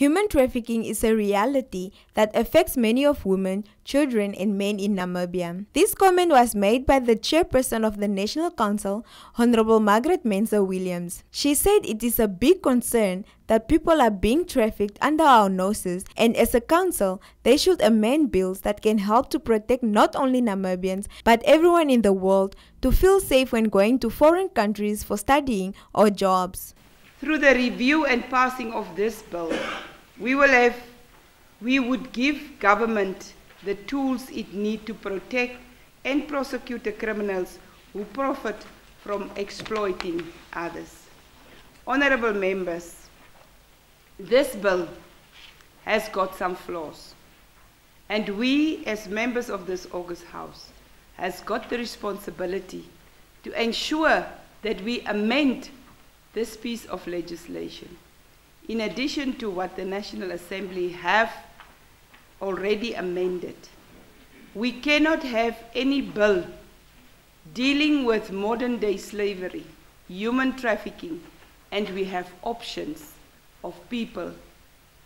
Human trafficking is a reality that affects many of women, children, and men in Namibia. This comment was made by the chairperson of the National Council, Honorable Margaret Mensah Williams. She said it is a big concern that people are being trafficked under our noses, and as a council, they should amend bills that can help to protect not only Namibians but everyone in the world to feel safe when going to foreign countries for studying or jobs. Through the review and passing of this bill, we will have, we would give government the tools it needs to protect and prosecute the criminals who profit from exploiting others. Honorable members, this bill has got some flaws. And we, as members of this August House, has got the responsibility to ensure that we amend this piece of legislation, in addition to what the National Assembly have already amended, we cannot have any bill dealing with modern day slavery, human trafficking, and we have options of people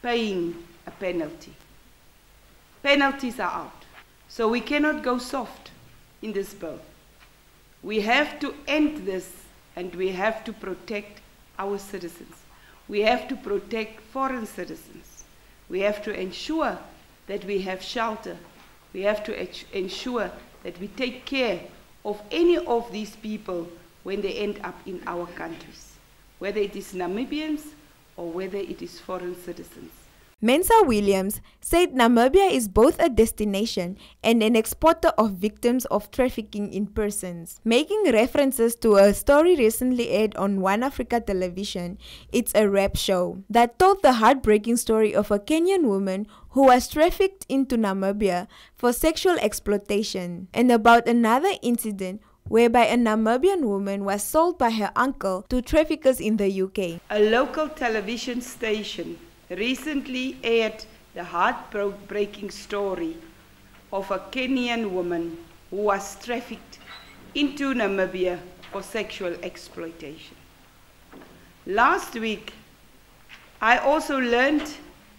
paying a penalty. Penalties are out. So we cannot go soft in this bill. We have to end this and we have to protect our citizens. We have to protect foreign citizens. We have to ensure that we have shelter. We have to ensure that we take care of any of these people when they end up in our countries, whether it is Namibians or whether it is foreign citizens. Mensah Williams said Namibia is both a destination and an exporter of victims of trafficking in persons. Making references to a story recently aired on One Africa television, It's a Wrap show that told the heartbreaking story of a Kenyan woman who was trafficked into Namibia for sexual exploitation, and about another incident whereby a Namibian woman was sold by her uncle to traffickers in the UK. A local television station recently aired the heartbreaking story of a Kenyan woman who was trafficked into Namibia for sexual exploitation. Last week, I also learned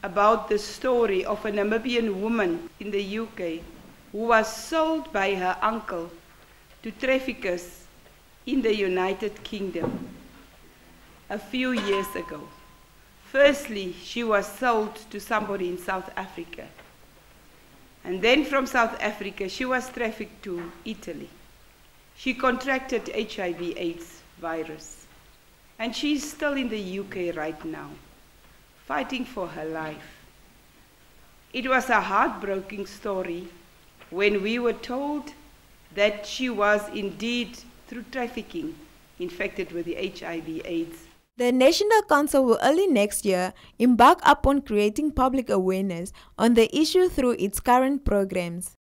about the story of a Namibian woman in the UK who was sold by her uncle to traffickers in the United Kingdom a few years ago. Firstly, she was sold to somebody in South Africa. And then from South Africa, she was trafficked to Italy. She contracted HIV AIDS virus. And she's still in the UK right now, fighting for her life. It was a heartbreaking story when we were told that she was indeed, through trafficking, infected with the HIV AIDS the National Council will early next year embark upon creating public awareness on the issue through its current programs.